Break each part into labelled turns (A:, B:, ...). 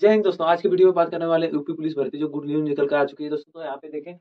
A: जय हिंद दोस्तों, आज के वीडियो में बात करने वाले यूपी पुलिस भर्ती, जो गुड न्यूज़ निकल कर आ चुकी है। दोस्तों तो यहाँ पे देखें,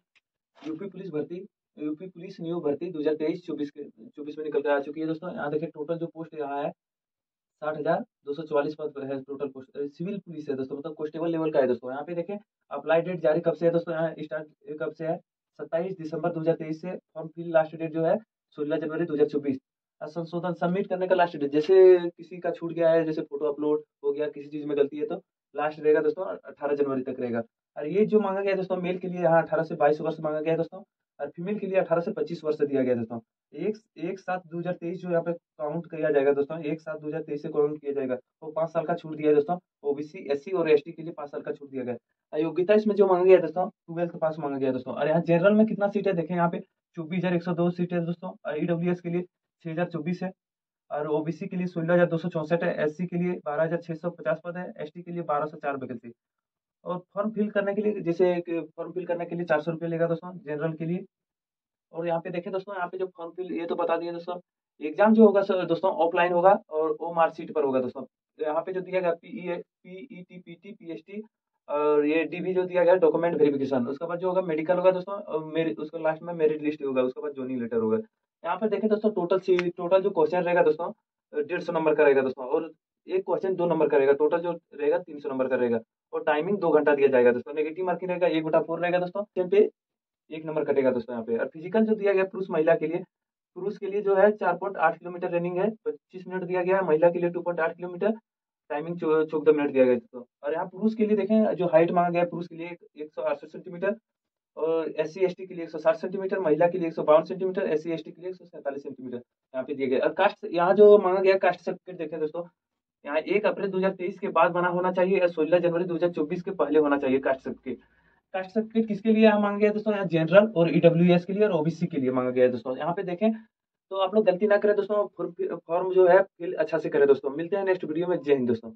A: यूपी पुलिस भर्ती, यूपी पुलिस न्यू भर्ती 2023 24 के 24 में निकल कर आ चुकी है। दोस्तों, यहाँ देखें, टोटल जो पोस्ट यहाँ है, साठ हज़ार दो सौ चौवालीस पद पर है टोटल पोस्ट। सिविल पुलिस है दोस्तों मतलब कॉन्स्टेबल लेवल का है दोस्तों। यहाँ पे देखें, अप्लाई डेट जारी कब से है दोस्तों, यहाँ स्टार्ट कब से है? सत्ताईस दिसंबर दो हज़ार तेईस से, फॉर्म फिल लास्ट डेट जो है, सोलह जनवरी दो हज़ार चौबीस। संशोधन सबमिट करने का लास्ट डेट, जैसे किसी का छूट गया है, जैसे फ़ोटो अपलोड हो गया, किसी चीज़ में गलती है तो लास्ट रहेगा दोस्तों, अठारह जनवरी तक रहेगा। और ये जो मांगा गया दोस्तों, मेल के लिए यहाँ अठारह से बाईस वर्ष मांगा गया दोस्तों, और फीमेल के लिए अठारह से पच्चीस वर्ष दिया गया दोस्तों। एक एक सात दो हज़ार तेईस जो यहाँ पे काउंट किया जाएगा दोस्तों, एक सात दो हज़ार तेईस से काउंट किया जाएगा, वो पाँच साल का छूट दिया है दोस्तों, ओबीसी, एससी और एसटी के लिए पाँच साल का छूट दिया गया योग्यता इसमें जो मांगा गया दोस्तों, ट्वेल्थ पास मांगा गया दोस्तों। और यहाँ जनरल में कितना सीट है, देखें यहाँ पे, चौबीस हज़ार एक सौ दो सीट है दोस्तों, और ईडब्ल्यू के लिए छह हज़ार चौबीस है। और ओबीसी के लिए सोलह हज़ार दो सौ चौंसठ है एससी के लिए बारह हज़ार छः सौ पचास पद है एसटी के लिए बारह सौ चार वैकेंसी और फॉर्म फिल करने के लिए, जैसे फॉर्म फिल करने के लिए चार सौ रुपये लेगा दोस्तों, जनरल के लिए। और यहाँ पे देखें दोस्तों, यहाँ पे जो फॉर्म फिल, ये तो बता दिए दोस्तों, एग्ज़ाम जो होगा सर, दोस्तों, ऑफलाइन होगा और वो मार्कशीट पर होगा दोस्तों। यहाँ पे जो दिया गया P E T P T P S T और ये डी भी जो दिया गया डॉक्यूमेंट वेरिफिकेशन उसके बाद जो होगा मेडिकल होगा दोस्तों मेरिट उसके लास्ट में मेरिट लिस्ट होगा, उसके बाद जोनी लेटर होगा। यहाँ पर देखें दोस्तों टोटल टोटल जो क्वेश्चन रहेगा दोस्तों डेढ़ सौ नंबर का रहेगा दोस्तों, और एक क्वेश्चन दो नंबर का रहेगा टोटल जो रहेगा तीन सौ नंबर का रहेगा, और टाइमिंग दो घंटा दिया जाएगा दोस्तों नेगेटिव मार्किंग रहेगा, एक बटा फोर रहेगा दोस्तों पे एक नंबर कटेगा दोस्तों यहाँ पे, और फ़िज़िकल जो दिया गया पुरुष महिला के लिए, पुरुष के लिए जो है चार पॉइंट आठ किलोमीटर रनिंग है, पच्चीस मिनट दिया गया है, महिला के लिए टू पॉइंट आठ किलोमीटर टाइमिंग चौदह मिनट दिया गया दोस्तों, और यहाँ पुरुष के लिए देखें, जो हाइट मांगा गया पुरुष के लिए एक सौ अड़सठ centimetre S C S T के लिए एक सौ साठ सेंटीमीटर, महिला के लिए एक सौ बावन centimetre S C S T के लिए एक सौ सैंतालीस सेंटीमीटर यहाँ पे दिए गए। और कास्ट यहाँ जो मांगा गया कास्ट सर्टिफिकेट देखें दोस्तों, यहाँ एक अप्रैल 2023 के बाद बना होना चाहिए या सोलह जनवरी 2024 के पहले होना चाहिए कास्ट सर्टिफिकेट। कास्ट सर्टिफिकेट किसके लिए यहाँ मांगा गया दोस्तों? यहाँ जनरल और ईडब्ल्यू e के लिए और ओबीसी के लिए मांगा गया दोस्तों। यहाँ पे देखें तो आप लोग गलती ना करें दोस्तों फॉर्म जो है फिल अच्छा से करें दोस्तों। मिलते हैं नेक्स्ट वीडियो में। जय हिंद दोस्तों।